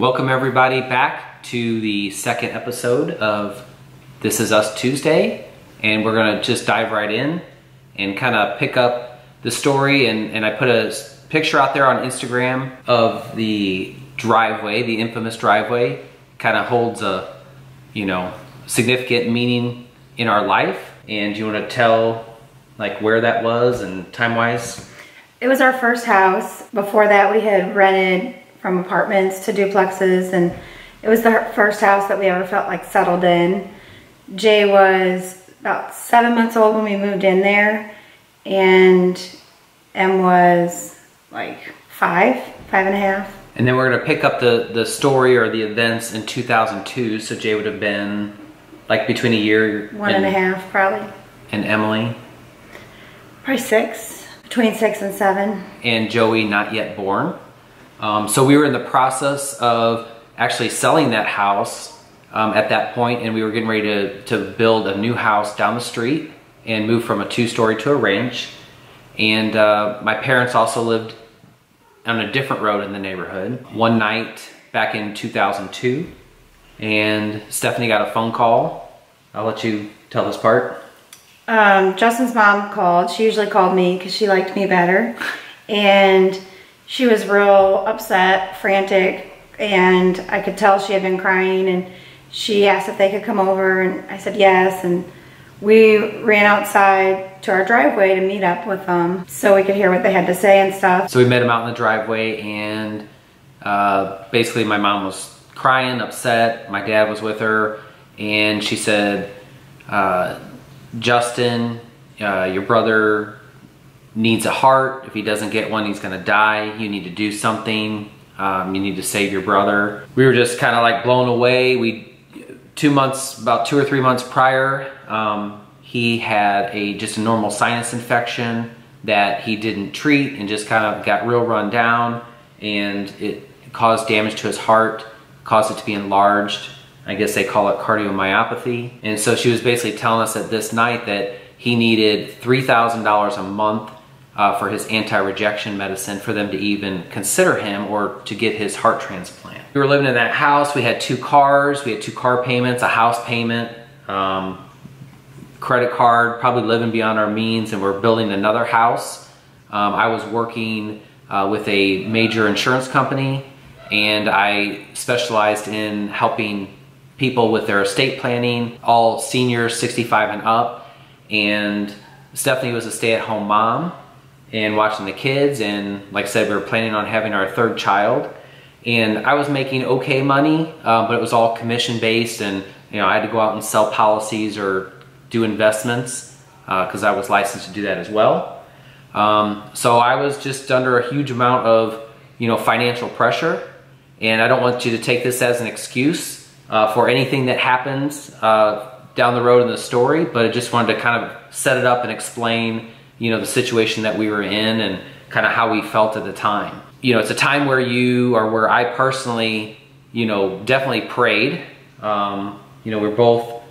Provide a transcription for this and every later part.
Welcome everybody back to the second episode of This Is Us Tuesday. And we're gonna just dive right in and kind of pick up the story. And, and I put a picture out there on Instagram of the driveway, the infamous driveway. Kind of holds a, you know, significant meaning in our life. And you wanna tell like where that was and time-wise? It was our first house. Before that, we had rented from apartments to duplexes, and it was the first house that we ever felt like settled in. Jay was about seven months old when we moved in there, and Em was like five, five and a half. And then we're gonna pick up the, the story or the events in 2002, so Jay would have been like between a year One and a half, probably. And Emily? Probably six, between six and seven. And Joey not yet born. Um, so we were in the process of actually selling that house um, at that point, and we were getting ready to, to build a new house down the street and move from a two-story to a ranch. And uh, my parents also lived on a different road in the neighborhood. One night back in 2002, and Stephanie got a phone call. I'll let you tell this part. Um, Justin's mom called. She usually called me because she liked me better. And she was real upset, frantic, and I could tell she had been crying. And she asked if they could come over, and I said yes. And we ran outside to our driveway to meet up with them so we could hear what they had to say and stuff. So we met them out in the driveway, and uh, basically, my mom was crying, upset. My dad was with her, and she said, uh, Justin, uh, your brother needs a heart. If he doesn't get one, he's gonna die. You need to do something. Um, you need to save your brother. We were just kind of like blown away. We, two months, about two or three months prior, um, he had a just a normal sinus infection that he didn't treat and just kind of got real run down and it caused damage to his heart, caused it to be enlarged. I guess they call it cardiomyopathy. And so she was basically telling us at this night that he needed $3,000 a month uh, for his anti-rejection medicine for them to even consider him or to get his heart transplant. We were living in that house. We had two cars. We had two car payments, a house payment, um, credit card, probably living beyond our means, and we're building another house. Um, I was working uh, with a major insurance company, and I specialized in helping people with their estate planning, all seniors 65 and up. And Stephanie was a stay-at-home mom and watching the kids. And like I said, we were planning on having our third child. And I was making okay money, uh, but it was all commission based. And you know, I had to go out and sell policies or do investments because uh, I was licensed to do that as well. Um, so I was just under a huge amount of you know financial pressure. And I don't want you to take this as an excuse uh, for anything that happens uh, down the road in the story, but I just wanted to kind of set it up and explain, you know, the situation that we were in and kind of how we felt at the time. You know, it's a time where you, or where I personally, you know, definitely prayed. Um, you know, we're both,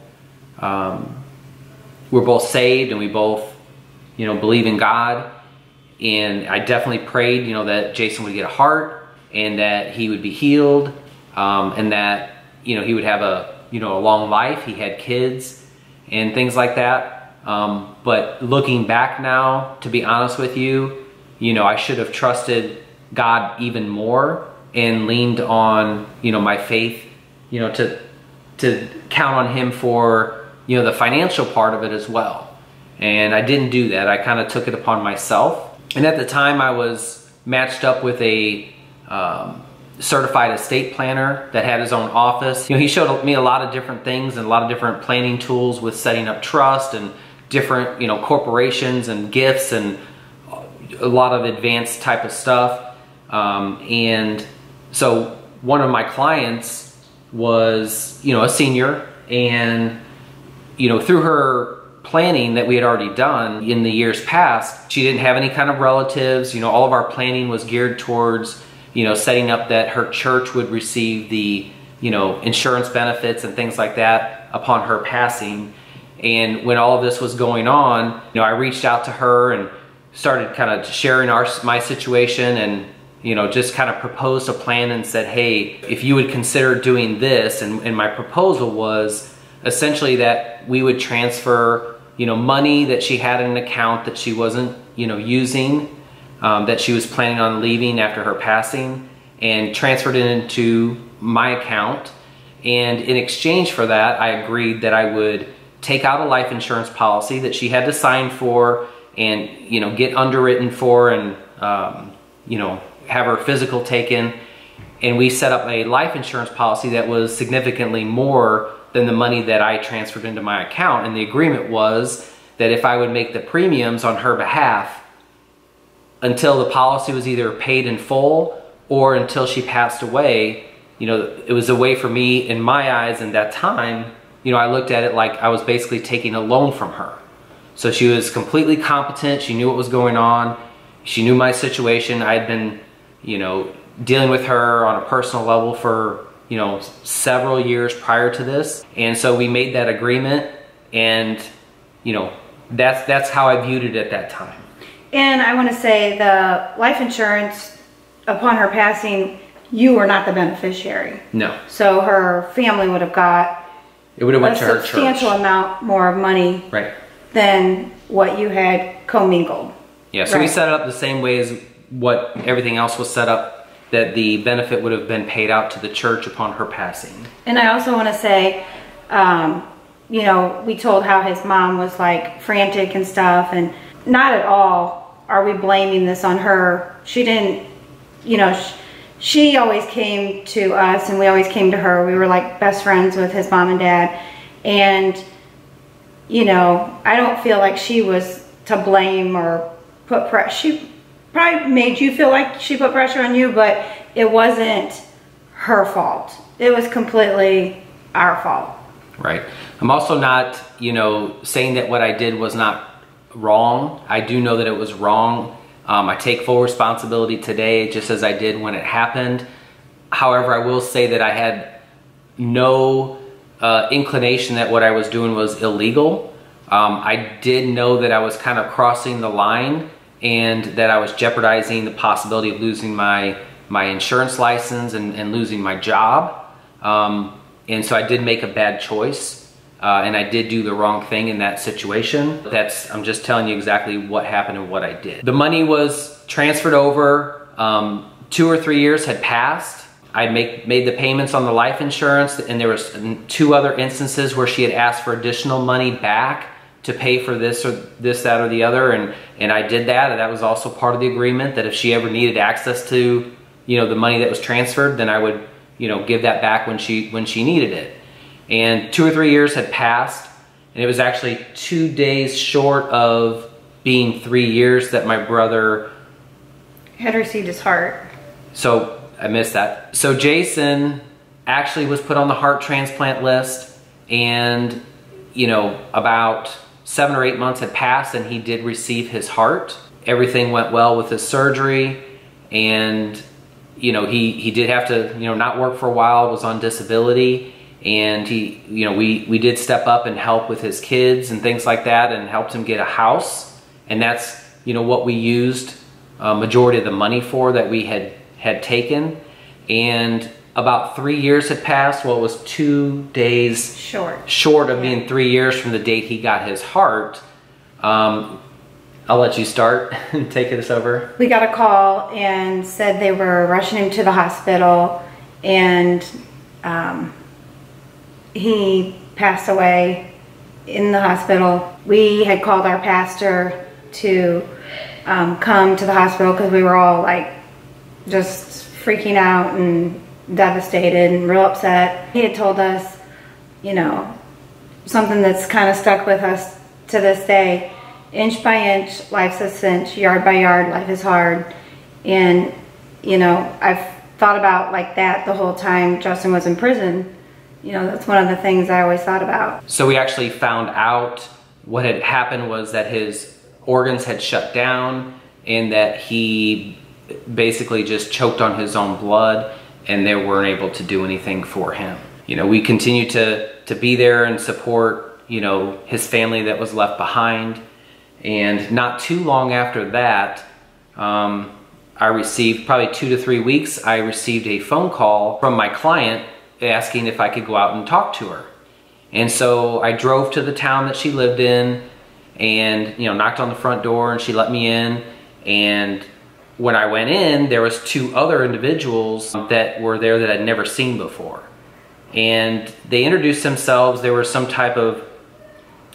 um, we're both saved and we both, you know, believe in God. And I definitely prayed, you know, that Jason would get a heart and that he would be healed um, and that you know, he would have a, you know, a long life. He had kids and things like that. Um, but looking back now, to be honest with you, you know, I should have trusted God even more and leaned on, you know, my faith, you know, to, to count on him for, you know, the financial part of it as well. And I didn't do that. I kind of took it upon myself. And at the time I was matched up with a, um, certified estate planner that had his own office. You know, he showed me a lot of different things and a lot of different planning tools with setting up trust and different, you know, corporations and gifts and a lot of advanced type of stuff. Um, and so one of my clients was, you know, a senior and, you know, through her planning that we had already done in the years past, she didn't have any kind of relatives. You know, all of our planning was geared towards you know, setting up that her church would receive the, you know, insurance benefits and things like that upon her passing. And when all of this was going on, you know, I reached out to her and started kind of sharing our my situation and you know, just kind of proposed a plan and said, hey, if you would consider doing this, and, and my proposal was essentially that we would transfer, you know, money that she had in an account that she wasn't, you know, using, um, that she was planning on leaving after her passing, and transferred it into my account. And in exchange for that, I agreed that I would take out a life insurance policy that she had to sign for and, you know, get underwritten for and, um, you know, have her physical taken. And we set up a life insurance policy that was significantly more than the money that I transferred into my account. And the agreement was that if I would make the premiums on her behalf until the policy was either paid in full or until she passed away, you know, it was a way for me in my eyes in that time, you know, I looked at it like I was basically taking a loan from her. So she was completely competent. She knew what was going on. She knew my situation. I had been, you know, dealing with her on a personal level for, you know, several years prior to this. And so we made that agreement and, you know, that's that's how I viewed it at that time. And I want to say the life insurance upon her passing, you were not the beneficiary. No. So her family would have got It would have a went to her substantial amount more of money Right. than what you had commingled. Yeah, so we Right. set it up the same way as what everything else was set up, that the benefit would have been paid out to the church upon her passing. And I also want to say, um, you know, we told how his mom was like frantic and stuff, and not at all are we blaming this on her. She didn't, you know, sh- she always came to us and we always came to her. We were like best friends with his mom and dad. And, you know, I don't feel like she was to blame or put pressure. She probably made you feel like she put pressure on you, but it wasn't her fault. It was completely our fault. Right. I'm also not, you know, saying that what I did was not wrong. I do know that it was wrong. Um, I take full responsibility today, just as I did when it happened. However, I will say that I had no uh, inclination that what I was doing was illegal. Um, I did know that I was kind of crossing the line and that I was jeopardizing the possibility of losing my my insurance license and, and losing my job. Um, and so I did make a bad choice, uh, and I did do the wrong thing in that situation. That's I'm just telling you exactly what happened and what I did. The money was transferred over. Um, two or three years had passed. I make, made the payments on the life insurance, and there was two other instances where she had asked for additional money back to pay for this or this, that, or the other, and and I did that. And that was also part of the agreement that if she ever needed access to, you know, the money that was transferred, then I would, you know, give that back when she when she needed it. And two or three years had passed, and it was actually two days short of being three years that my brother Had received his heart. so I missed that. So Jason actually was put on the heart transplant list, and you know, about seven or eight months had passed, and he did receive his heart. Everything went well with his surgery, and you know, he he did have to you know not work for a while, was on disability, and he you know we we did step up and help with his kids and things like that, and helped him get a house, and that's you know what we used uh, majority of the money for that we had had taken. And about three years had passed. Well it was two days Short. short of being three years from the date he got his heart. Um, i'll let you start and take us over. We got a call and said they were rushing him to the hospital. And um, he passed away in the hospital. We had called our pastor to um, come to the hospital because we were all like just freaking out and devastated and real upset. He had told us, you know, something that's kind of stuck with us to this day. Inch by inch, life's a cinch. Yard by yard, life is hard. And, you know, I've thought about like that the whole time Justin was in prison. You know, that's one of the things I always thought about. so we actually found out what had happened was that his organs had shut down and that he basically just choked on his own blood and they weren't able to do anything for him you know we continue to to be there and support you know his family that was left behind and not too long after that um, I received probably two to three weeks, I received a phone call from my client asking if I could go out and talk to her. And so I drove to the town that she lived in and, you know, knocked on the front door and she let me in. And when I went in, there was two other individuals that were there that I'd never seen before. And they introduced themselves. They were some type of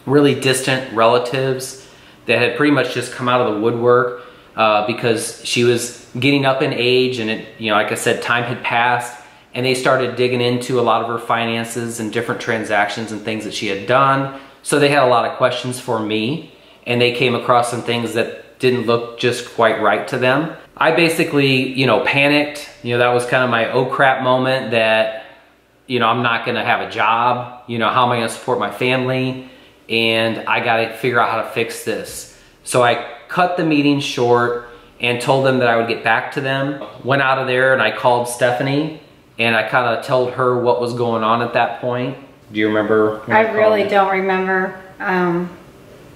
really distant relatives that had pretty much just come out of the woodwork uh, because she was getting up in age and it, you know, like I said, time had passed and they started digging into a lot of her finances and different transactions and things that she had done. So they had a lot of questions for me and they came across some things that didn't look just quite right to them. I basically, you know, panicked. You know, that was kind of my oh crap moment that, you know, I'm not gonna have a job. You know, how am I gonna support my family? And I gotta figure out how to fix this. So I cut the meeting short and told them that I would get back to them. Went out of there and I called Stephanie and I kind of told her what was going on at that point. Do you remember? I really don't remember. Um,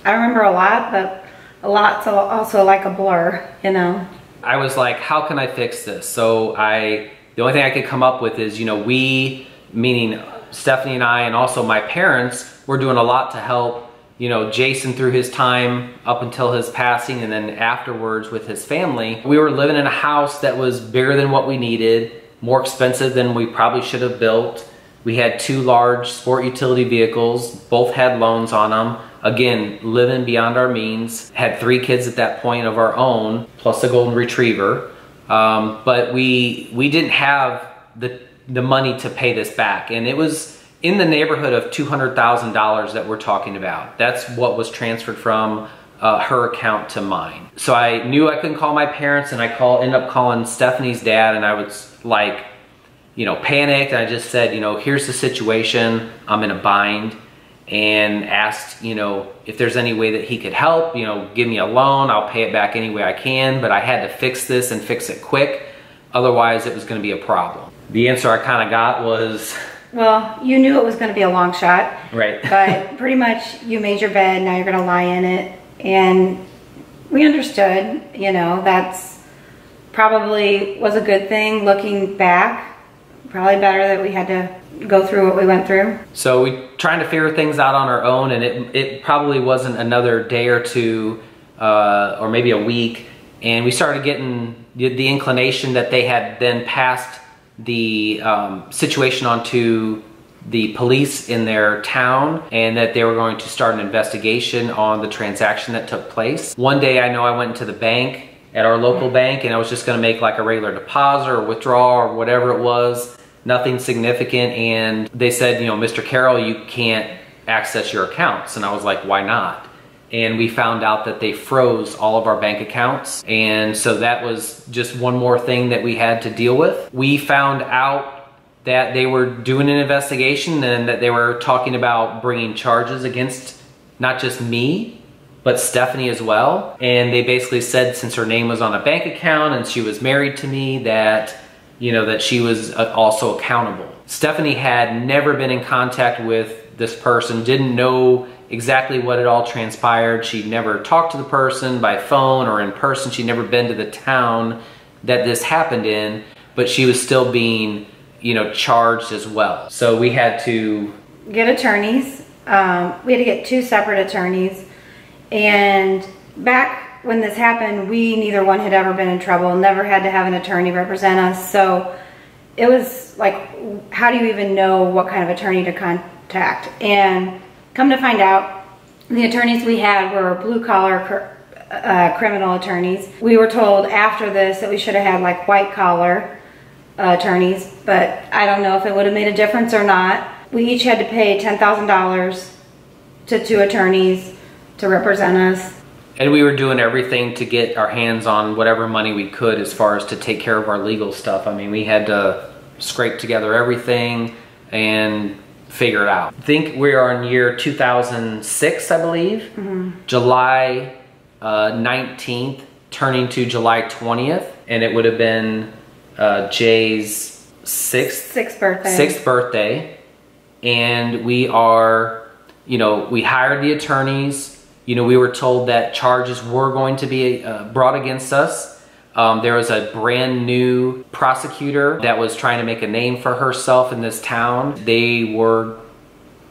I remember a lot, but a lot's also like a blur, you know. I was like, how can I fix this? So I, the only thing I could come up with is, you know, we, meaning Stephanie and I, and also my parents, were doing a lot to help you know, Jason through his time up until his passing and then afterwards with his family. We were living in a house that was bigger than what we needed more expensive than we probably should have built. We had two large sport utility vehicles, both had loans on them. Again, living beyond our means. Had three kids at that point of our own, plus a golden retriever. Um, but we we didn't have the the money to pay this back, and it was in the neighborhood of two hundred thousand dollars that we're talking about. That's what was transferred from uh, her account to mine. So I knew I couldn't call my parents, and I call end up calling Stephanie's dad, and I was like, you know, panicked. I just said, you know, here's the situation. I'm in a bind and asked, you know, if there's any way that he could help, you know, give me a loan. I'll pay it back any way I can, but I had to fix this and fix it quick. Otherwise, it was going to be a problem. The answer I kind of got was, well, you knew it was going to be a long shot. Right. but pretty much you made your bed, now you're going to lie in it. And we understood, you know, that's probably was a good thing looking back. Probably better that we had to go through what we went through. So we trying to figure things out on our own and it, it probably wasn't another day or two uh, or maybe a week and we started getting the, inclination that they had then passed the um, situation onto the police in their town and that they were going to start an investigation on the transaction that took place. One day I know I went into the bank at our local mm-hmm. bank and I was just gonna make like a regular deposit or withdraw or whatever it was, nothing significant. And they said, you know, Mr. Carroll, you can't access your accounts. And I was like, why not? And we found out that they froze all of our bank accounts. And so that was just one more thing that we had to deal with. We found out that they were doing an investigation and that they were talking about bringing charges against not just me, but Stephanie as well. And they basically said since her name was on a bank account and she was married to me that, you know, that she was uh, also accountable. Stephanie had never been in contact with this person, didn't know exactly what had all transpired. She'd never talked to the person by phone or in person. She'd never been to the town that this happened in, but she was still being, you know, charged as well. So we had to get attorneys. Um, we had to get two separate attorneys and back when this happened, we neither one had ever been in trouble, never had to have an attorney represent us. So it was like, how do you even know what kind of attorney to contact? And come to find out, the attorneys we had were blue collar uh, criminal attorneys. We were told after this that we should have had like white collar uh, attorneys, but I don't know if it would have made a difference or not. We each had to pay $10,000 to two attorneys to represent us. And we were doing everything to get our hands on whatever money we could as far as to take care of our legal stuff. I mean, we had to scrape together everything and figure it out. I think we are in year 2006, I believe. Mm -hmm. July uh, 19th, turning to July 20th. And it would have been uh, Jay's sixth, sixth birthday. Sixth birthday. And we are, you know, we hired the attorneys you know, we were told that charges were going to be uh, brought against us. Um, there was a brand new prosecutor that was trying to make a name for herself in this town. They were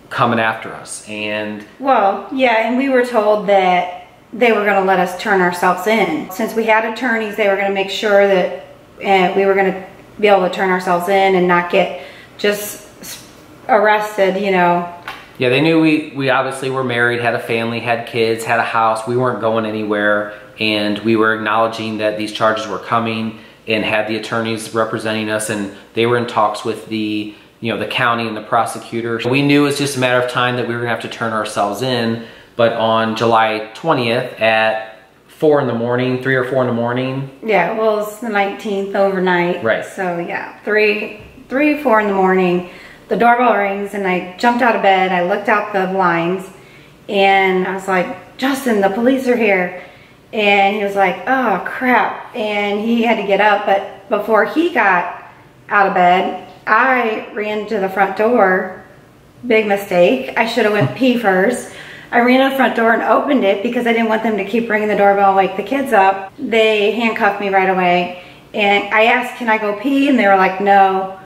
coming after us, and Well, yeah, and we were told that they were going to let us turn ourselves in. Since we had attorneys, they were going to make sure that uh, we were going to be able to turn ourselves in and not get just arrested, you know. Yeah, they knew we, we obviously were married, had a family, had kids, had a house. We weren't going anywhere, and we were acknowledging that these charges were coming and had the attorneys representing us, and they were in talks with the you know the county and the prosecutor. We knew it was just a matter of time that we were gonna have to turn ourselves in. But on July 20th at four in the morning, three or four in the morning, Yeah, well, it's the 19th overnight. Right. So, yeah, three, three, four in the morning, the doorbell rings, and I jumped out of bed. I looked out the blinds, and I was like, Justin, the police are here. And he was like, oh, crap. And he had to get up, but before he got out of bed, I ran to the front door. Big mistake. I should have went pee first. I ran to the front door and opened it because I didn't want them to keep ringing the doorbell and wake the kids up. They handcuffed me right away. And I asked, can I go pee? And they were like, no.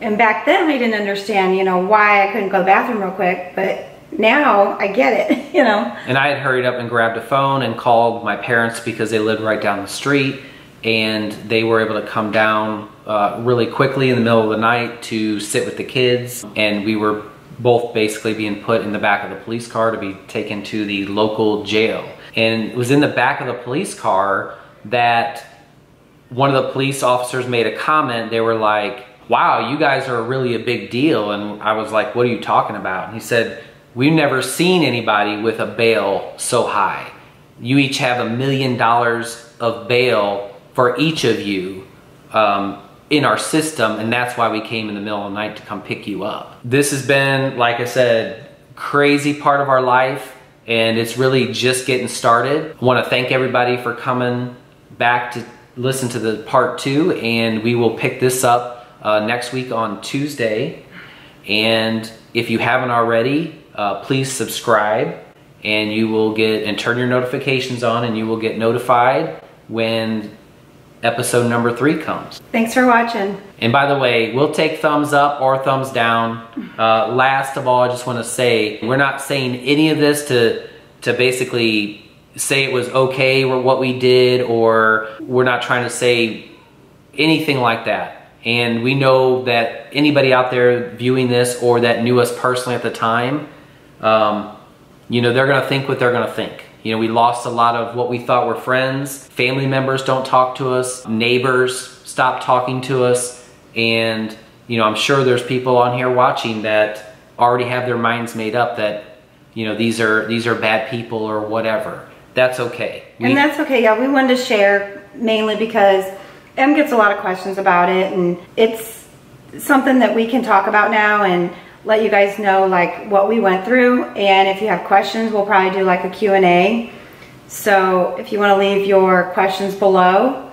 And back then I didn't understand, you know, why I couldn't go to the bathroom real quick. But now I get it, you know. And I had hurried up and grabbed a phone and called my parents because they lived right down the street and they were able to come down uh, really quickly in the middle of the night to sit with the kids and we were both basically being put in the back of the police car to be taken to the local jail. And it was in the back of the police car that one of the police officers made a comment. They were like wow you guys are really a big deal. And i was like what are you talking about? And he said we've never seen anybody with a bail so high. You each have a million dollars of bail for each of you um, in our system and that's why we came in the middle of the night to come pick you up. This has been like i said crazy part of our life and it's really just getting started. I want to thank everybody for coming back to listen to the part two and we will pick this up uh, next week on tuesday. And if you haven't already uh, please subscribe and you will get and turn your notifications on and you will get notified when episode number three comes Thanks for watching. and by the way, we'll take thumbs up or thumbs down. Uh, last of all, I just want to say we're not saying any of this to to basically say it was okay or what we did, or we're not trying to say anything like that. And we know that anybody out there viewing this or that knew us personally at the time, um, you know, they're going to think what they're going to think. You know, we lost a lot of what we thought were friends. Family members don't talk to us. Neighbors stop talking to us. And, you know, I'm sure there's people on here watching that already have their minds made up that, you know, these are these are bad people or whatever. That's okay. We- And that's okay, yeah. We wanted to share mainly because Em gets a lot of questions about it, and it's something that we can talk about now and let you guys know like what we went through. And if you have questions, we'll probably do like a Q&A. So if you want to leave your questions below,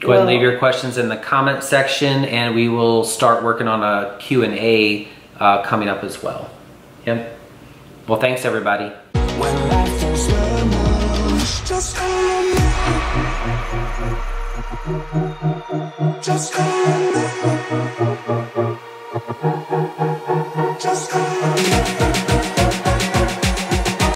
Go ahead and leave your questions in the comment section and we will start working on a Q&A uh, coming up as well. Yep. Well, thanks everybody. When life feels lemons, just